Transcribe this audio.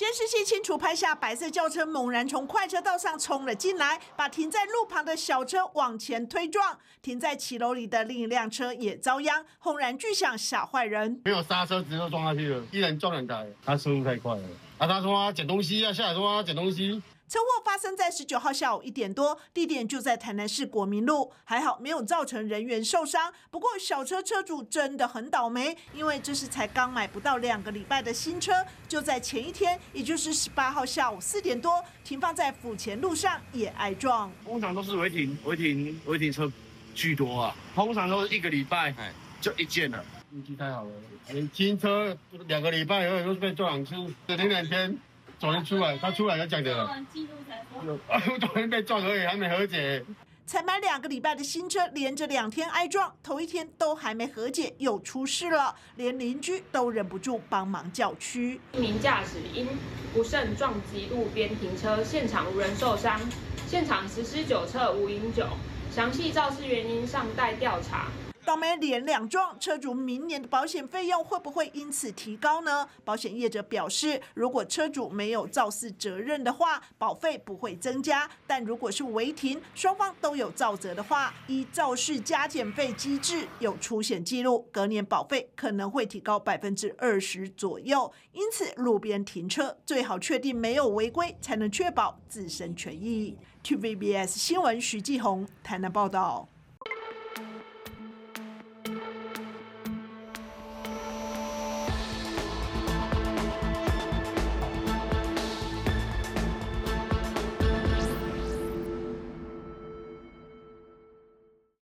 监视器清楚拍下白色轿车猛然从快车道上冲了进来，把停在路旁的小车往前推撞。停在骑楼里的另一辆车也遭殃，轰然巨响吓坏人。没有刹车，直接撞下去了，一人撞两台。他速度太快了，啊，他说啊捡东西啊，下来说啊捡东西。车祸发生在十九号下午一点多，地点就在台南市国民路，还好没有造成人员受伤。不过小车车主真的很倒霉，因为这是才刚买不到两个礼拜的新车，就在前一天，也就是十八号下午四点多，停放在府前路上也挨撞。通常都是违停、违停、违停车居多啊，通常都是一个礼拜就一件了。运气太好了，新车两个礼拜以后都是被撞两次，只停两天。昨天出来，他出来他讲的。昨天被撞而已，还没和解。才买两个礼拜的新车，连着两天挨撞，头一天都还没和解，又出事了，连邻居都忍不住帮忙叫屈。一名驾驶因不慎撞击路边停车，现场无人受伤，现场实施酒测无饮酒，详细肇事原因尚待调查。倒霉连两撞，车主明年的保险费用会不会因此提高呢？保险业者表示，如果车主没有肇事责任的话，保费不会增加；但如果是违停，双方都有造责的话，依肇事加减费机制有出险记录，隔年保费可能会提高百分之二十左右。因此，路边停车最好确定没有违规，才能确保自身权益。TVBS 新闻徐继红台南报道。